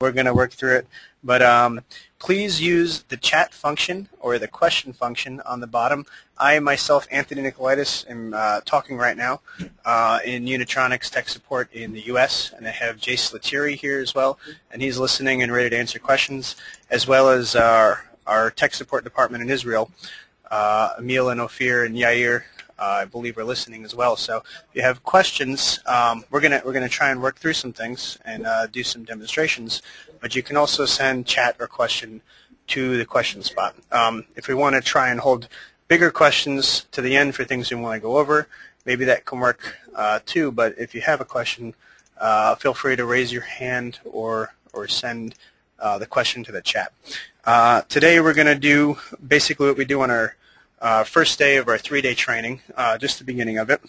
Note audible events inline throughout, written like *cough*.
we're going to work through it. But um, please use the chat function or the question function on the bottom. I myself, Anthony Nicolaitis, am uh, talking right now uh, in Unitronics tech support in the U.S. and I have Jace Lettieri here as well, and he's listening and ready to answer questions, as well as our our tech support department in Israel. Uh, Emil and Ophir and Yair I believe are listening as well. So if you have questions, um, we're gonna we're gonna try and work through some things and uh, do some demonstrations. But you can also send chat or question to the question spot. Um, if we want to try and hold bigger questions to the end for things we want to go over, maybe that can work uh, too. But if you have a question, uh, feel free to raise your hand or or send uh, the question to the chat. Uh, today we're going to do basically what we do on our uh, first day of our three-day training, uh, just the beginning of it.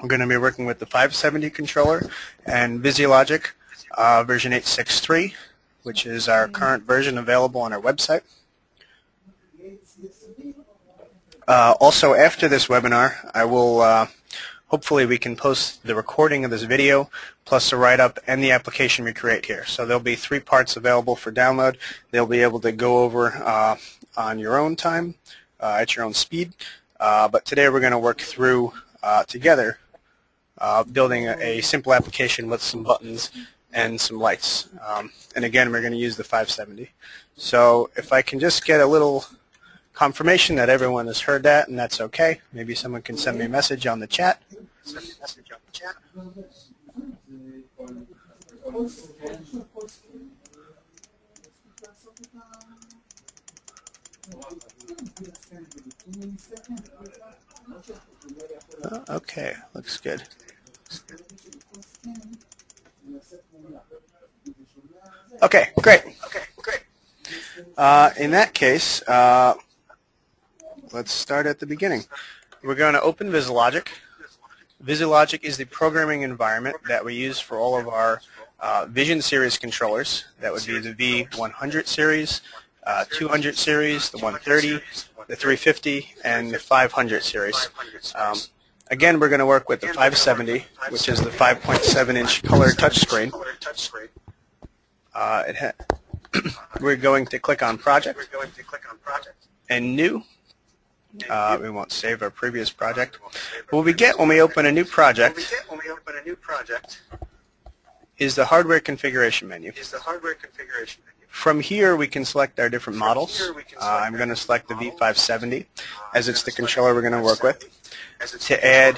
We're going to be working with the 570 controller and VisiLogic uh, version 863, which is our current version available on our website. Uh, also, after this webinar, I will uh, hopefully we can post the recording of this video plus the write-up and the application we create here. So there'll be three parts available for download. They'll be able to go over uh, on your own time at your own speed. Uh, but today we're going to work through uh, together building a, a, simple application with some buttons and some lights. Um, and again, we're going to use the 570. So if I can just get a little confirmation that everyone has heard that and that's okay. Maybe someone can send me a message on the chat. Uh, okay, looks good. Okay, great. Okay, great. Uh, in that case, uh, let's start at the beginning. We're going to open VisiLogic. VisiLogic is the programming environment that we use for all of our uh, Vision series controllers. That would be the V100 series, uh, 200 series, the 130, the 350, and the 500 series. Um, again, we're going to work with the 570, which is the 5.7-inch color touchscreen. Uh, *clears throat* we're going to click on Project and New. Uh, we won't save our previous project. What we get when we open a new project is the hardware configuration menu. From here, we can select our different models. Uh, I'm going to select the V570 as it's the controller we're going to work with. To add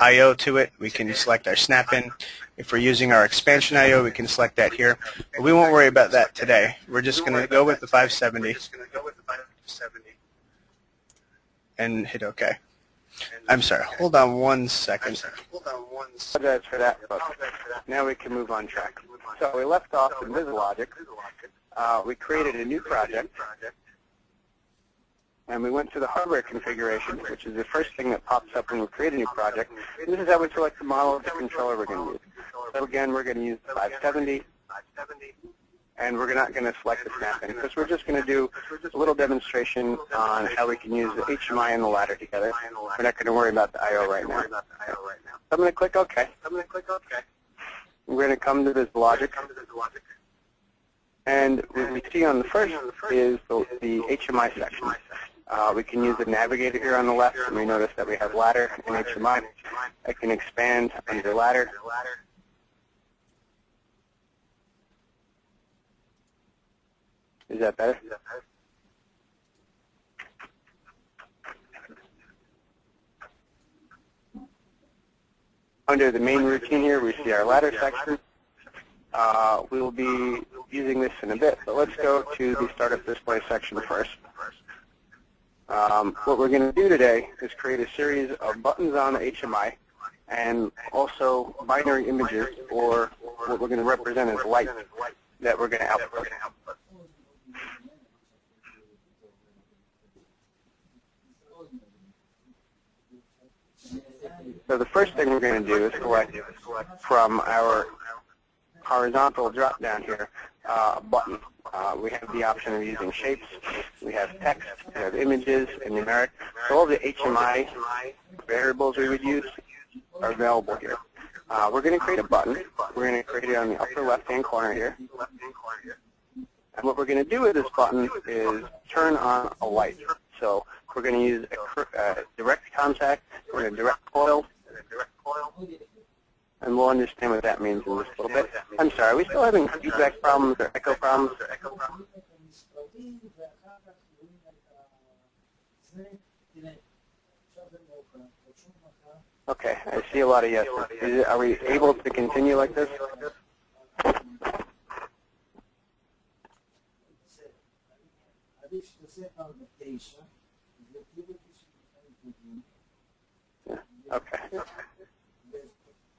I.O. to it, we can select our snap-in. If we're using our expansion I.O., we can select that here. But we won't worry about that today. We're just going to go with the 570 and hit OK. I'm sorry. Hold on one second. Apologize for that, now we can move on track. So we left off in VisiLogic uh, we created a new project, and we went to the hardware configuration, which is the first thing that pops up when we create a new project. And this is how we select the model of the controller we're going to use. So again, we're going to use 570, and we're not going to select the snap-in because we're just going to do a little demonstration on how we can use the HMI and the ladder together. We're not going to worry about the I.O. right now. So I'm going to click OK. We're going to come to VisiLogic. And what we see on the first is the, the HMI section. Uh, we can use the navigator here on the left, and we notice that we have ladder and HMI. I can expand under ladder. Is that better? Under the main routine here, we see our ladder section. Uh, we will be using this in a bit, but let's go to the startup display section first. Um, what we're going to do today is create a series of buttons on the HMI and also binary images, or what we're going to represent as light that we're going to output. So the first thing we're going to do is select from our horizontal drop down here uh, button. Uh, we have the option of using shapes. We have text, we have images, and numeric. So all the HMI variables we would use are available here. Uh, we're going to create a button. We're going to create it on the upper left-hand corner here. And what we're going to do with this button is turn on a light. So we're going to use a uh, direct contact or a direct coil. And we'll understand what that means in just a little bit. I'm sorry, are we still having feedback problems or echo problems? Or echo problems? Okay, I see a lot of. Is, are we able to continue like this? Yeah. Okay. Echo,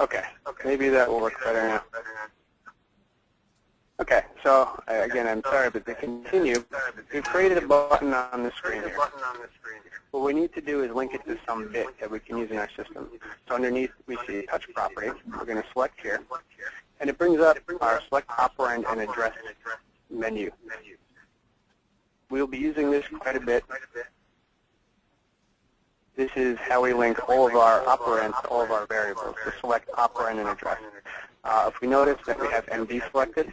Okay. Okay. Maybe that will work better now. So uh, again, I'm sorry, but to continue, we've created a button on the screen here. What we need to do is link it to some bit that we can use in our system. So underneath, we see touch property. We're going to select here, and it brings up our select operand and address menu. We'll be using this quite a bit this is how we link all of our operands to all of our variables, to select operand and address. Uh, if we notice that we have MB selected,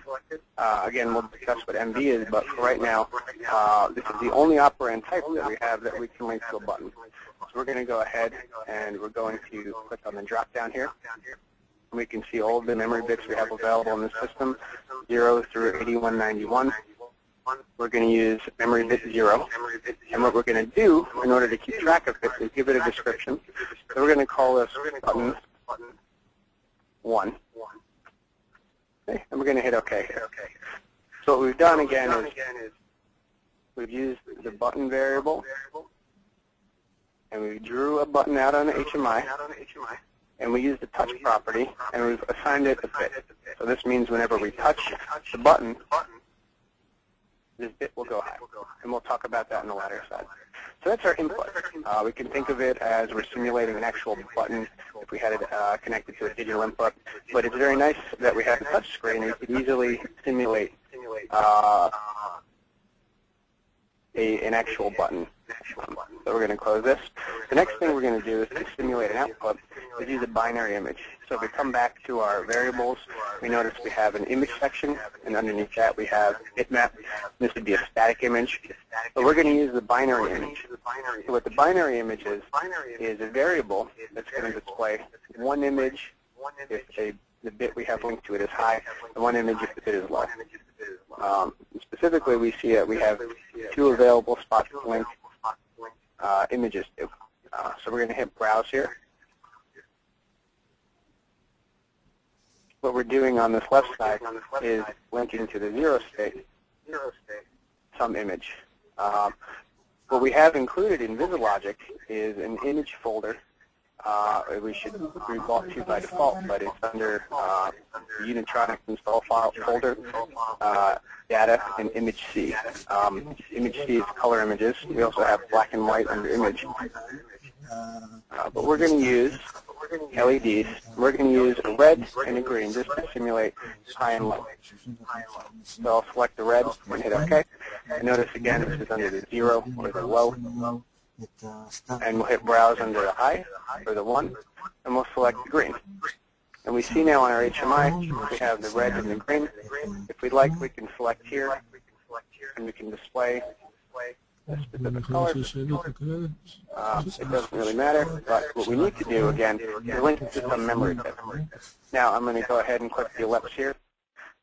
uh, again, we'll discuss what MB is, but for right now, uh, this is the only operand type that we have that we can link to a button. So we're going to go ahead and we're going to click on the drop down here. We can see all of the memory bits we have available in the system, 0 through 8191 we're going to use memory bit 0. And what we're going to do in order to keep track of it is give it a description. So we're going to call this button 1. Okay, and we're going to hit OK here. So what we've done again is we've used the button variable, and we drew a button out on the HMI, and we used the touch property, and we've assigned it a bit. So this means whenever we touch the button, this bit will go high. And we'll talk about that in the latter side. So that's our input. Uh, we can think of it as we're simulating an actual button if we had it uh, connected to a digital input. But it's very nice that we have a touch screen. We can easily simulate uh, a, an actual button. So we're going to close this. The next thing we're going to do is to simulate an output is use a binary image. So if we come back to our variables, we notice we have an image section, and underneath that we have bitmap. This would be a static image. But we're going to use the binary image. So what the binary image is, is a variable that's going to display one image if a, the bit we have linked to it is high, and one image if the bit is low. Um, specifically, we see that we have two available spots to link uh, images to. Uh, so we're going to hit Browse here. What we're doing on this left side is linking to the zero state some image. Um, what we have included in VisiLogic is an image folder uh, we should default to by default, but it's under uh, Unitronic install file folder, uh, data, and image C. Um, image C is color images. We also have black and white under image. Uh, but we're going to use LEDs. We're going to use a red and a green just to simulate high and low. So I'll select the red and hit OK. And notice again this is under the zero or the low. And we'll hit Browse under the high or the 1, and we'll select the green. And we see now on our HMI, we have the red and the green. If we'd like, we can select here, and we can display a specific color. Uh, it doesn't really matter, but what we need to do, again, is link to some memory. Now I'm going to go ahead and click the ellipse here.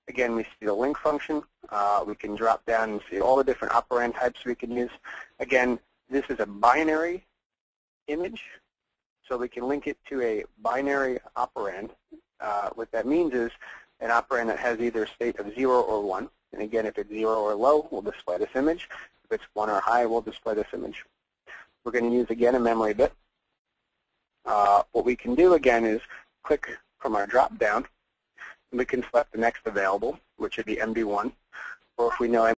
Again, we see the link function. Uh, we can drop down and see all the different operand types we can use. Again, this is a binary image, so we can link it to a binary operand. Uh, what that means is an operand that has either a state of 0 or 1. And again, if it's 0 or low, we'll display this image. If it's 1 or high, we'll display this image. We're going to use, again, a memory bit. Uh, what we can do, again, is click from our drop-down. And we can select the next available, which would be MB1. Or if we know